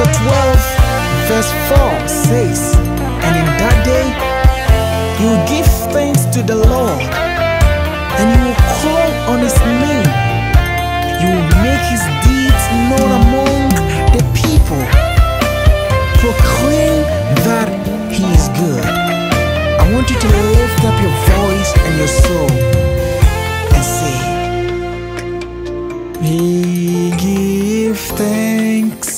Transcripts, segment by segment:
chapter 12, verse 4 says, And in that day you will give thanks to the Lord, and you will call on his name. You will make his deeds known among the people. Proclaim that he is good. I want you to lift up your voice and your soul and say, We give thanks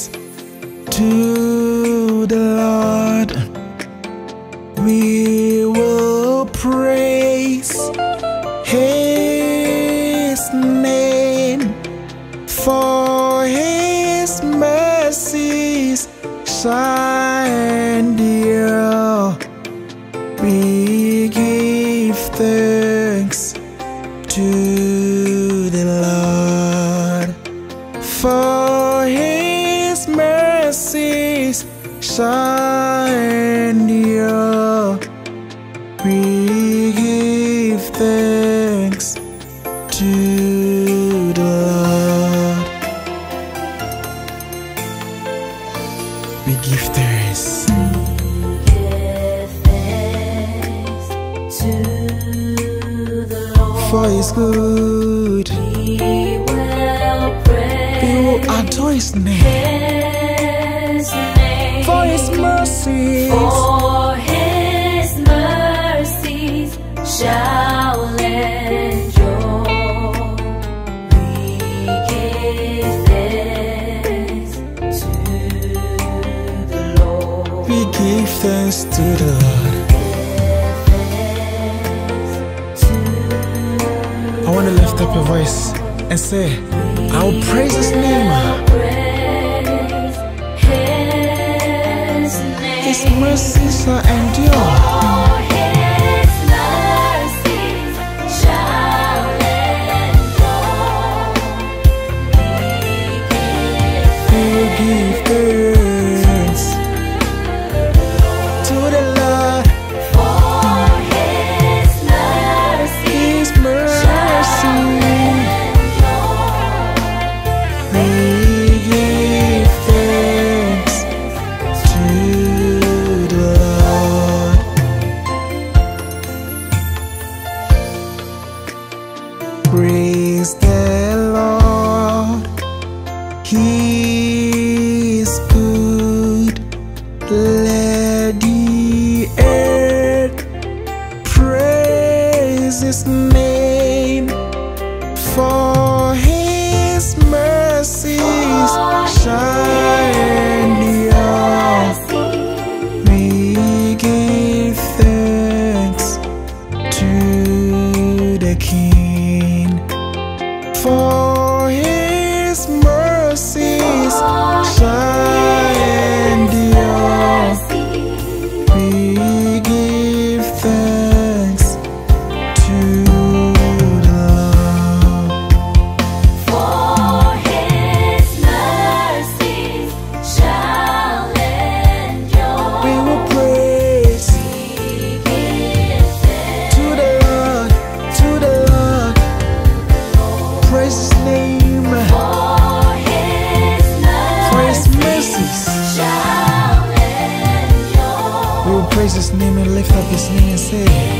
shine dear. We give thanks to the Lord for his mercies shine near. We give thanks For his good, we will adore his name. For his mercies, For his mercies shall endure. We give thanks to the Lord. we give thanks to the Lord. Your voice and say, I will praise his name. His name for His mercies shine. We give thanks to the King for His mercies lift up His name say